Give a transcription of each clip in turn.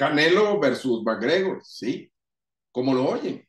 Canelo versus McGregor, sí, como lo oyen.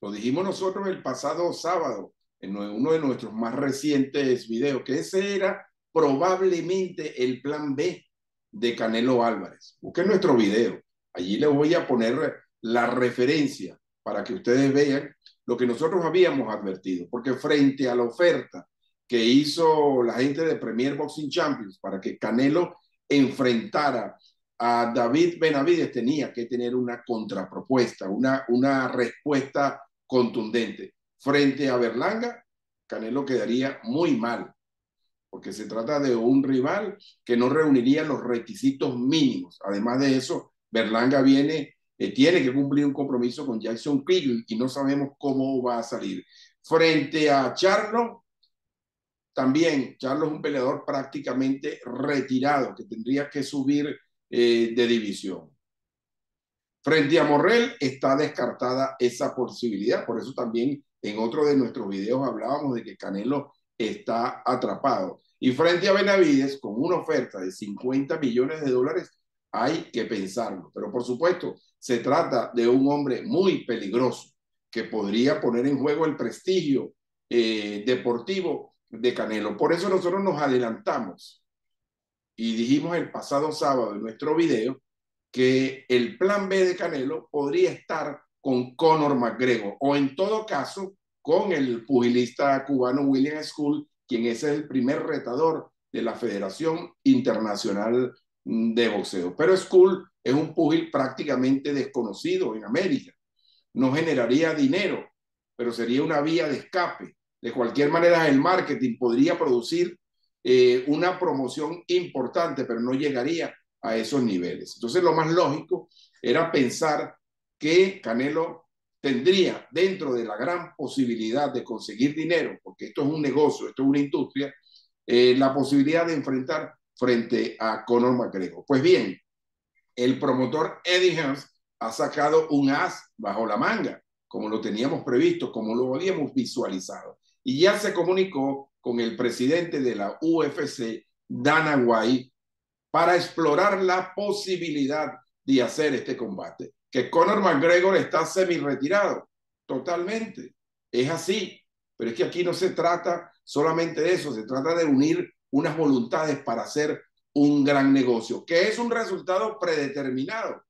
Lo dijimos nosotros el pasado sábado en uno de nuestros más recientes videos, que ese era probablemente el plan B de Canelo Álvarez. Busquen nuestro video. Allí le voy a poner la referencia para que ustedes vean lo que nosotros habíamos advertido, porque frente a la oferta que hizo la gente de Premier Boxing Champions para que Canelo enfrentara a David Benavides, tenía que tener una contrapropuesta, una, una respuesta contundente. Frente a Berlanga, Canelo quedaría muy mal, porque se trata de un rival que no reuniría los requisitos mínimos. Además de eso, Berlanga viene, eh, tiene que cumplir un compromiso con Jackson Krieg y no sabemos cómo va a salir. Frente a Charlo, también Charlo es un peleador prácticamente retirado que tendría que subir eh, de división. Frente a Morrell está descartada esa posibilidad, por eso también en otro de nuestros videos hablábamos de que Canelo está atrapado. Y frente a Benavides, con una oferta de 50 millones de dólares, hay que pensarlo. Pero por supuesto, se trata de un hombre muy peligroso que podría poner en juego el prestigio eh, deportivo de Canelo. Por eso nosotros nos adelantamos y dijimos el pasado sábado en nuestro video que el plan B de Canelo podría estar con Conor McGregor o en todo caso con el pugilista cubano William School, quien es el primer retador de la Federación Internacional de Boxeo. Pero School es un pugil prácticamente desconocido en América. No generaría dinero, pero sería una vía de escape. De cualquier manera, el marketing podría producir eh, una promoción importante, pero no llegaría a esos niveles. Entonces, lo más lógico era pensar que Canelo tendría dentro de la gran posibilidad de conseguir dinero, porque esto es un negocio, esto es una industria, eh, la posibilidad de enfrentar frente a Conor McGregor. Pues bien, el promotor Eddie Hearns ha sacado un as bajo la manga, como lo teníamos previsto, como lo habíamos visualizado. Y ya se comunicó con el presidente de la UFC, Dana White, para explorar la posibilidad de hacer este combate. Que Conor McGregor está semi-retirado, totalmente. Es así, pero es que aquí no se trata solamente de eso, se trata de unir unas voluntades para hacer un gran negocio, que es un resultado predeterminado,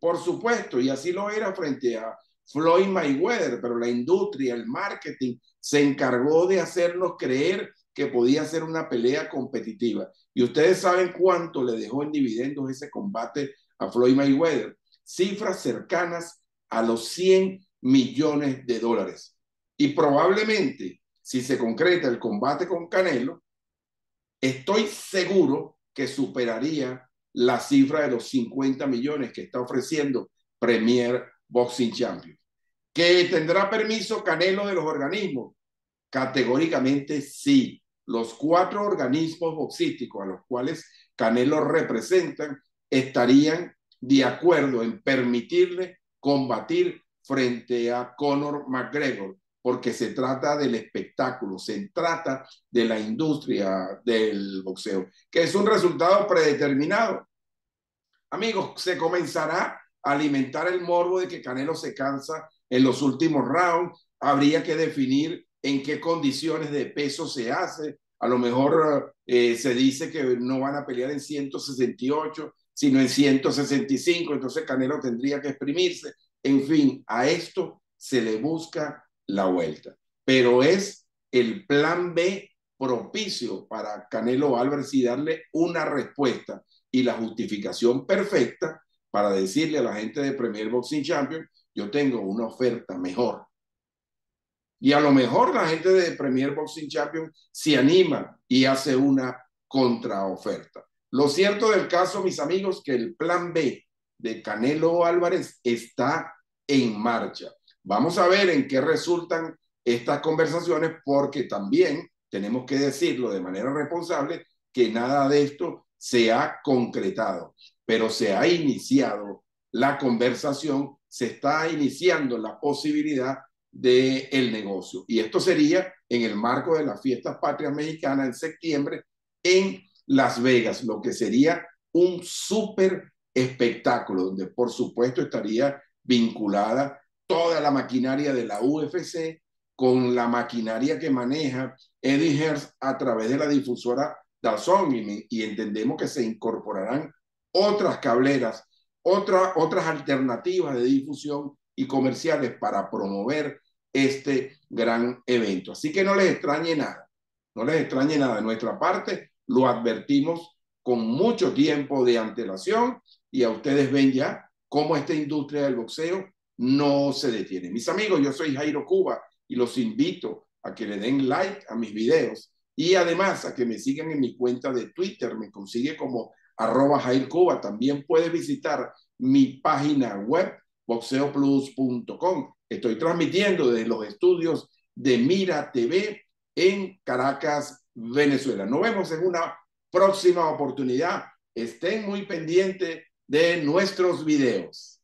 por supuesto, y así lo era frente a Floyd Mayweather, pero la industria, el marketing, se encargó de hacernos creer que podía ser una pelea competitiva. Y ustedes saben cuánto le dejó en dividendos ese combate a Floyd Mayweather. Cifras cercanas a los 100 millones de dólares. Y probablemente, si se concreta el combate con Canelo, estoy seguro que superaría la cifra de los 50 millones que está ofreciendo Premier Boxing Champions. ¿Que tendrá permiso Canelo de los organismos? Categóricamente sí los cuatro organismos boxísticos a los cuales Canelo representan estarían de acuerdo en permitirle combatir frente a Conor McGregor, porque se trata del espectáculo, se trata de la industria del boxeo, que es un resultado predeterminado. Amigos, se comenzará alimentar el morbo de que Canelo se cansa en los últimos rounds, habría que definir en qué condiciones de peso se hace. A lo mejor eh, se dice que no van a pelear en 168, sino en 165, entonces Canelo tendría que exprimirse. En fin, a esto se le busca la vuelta. Pero es el plan B propicio para Canelo Álvarez y darle una respuesta y la justificación perfecta para decirle a la gente de Premier Boxing Champion, yo tengo una oferta mejor y a lo mejor la gente de Premier Boxing Champion se anima y hace una contraoferta. Lo cierto del caso, mis amigos, que el plan B de Canelo Álvarez está en marcha. Vamos a ver en qué resultan estas conversaciones porque también tenemos que decirlo de manera responsable que nada de esto se ha concretado, pero se ha iniciado la conversación, se está iniciando la posibilidad del el negocio. Y esto sería en el marco de las fiestas patrias mexicanas en septiembre en Las Vegas, lo que sería un súper espectáculo, donde por supuesto estaría vinculada toda la maquinaria de la UFC con la maquinaria que maneja Eddie Hearst a través de la difusora Dazón y, y entendemos que se incorporarán otras cableras, otra, otras alternativas de difusión y comerciales para promover este gran evento. Así que no les extrañe nada, no les extrañe nada de nuestra parte, lo advertimos con mucho tiempo de antelación y a ustedes ven ya cómo esta industria del boxeo no se detiene. Mis amigos, yo soy Jairo Cuba y los invito a que le den like a mis videos y además a que me sigan en mi cuenta de Twitter, me consigue como arroba Jair Cuba. También puede visitar mi página web boxeoplus.com. Estoy transmitiendo desde los estudios de Mira TV en Caracas, Venezuela. Nos vemos en una próxima oportunidad. Estén muy pendientes de nuestros videos.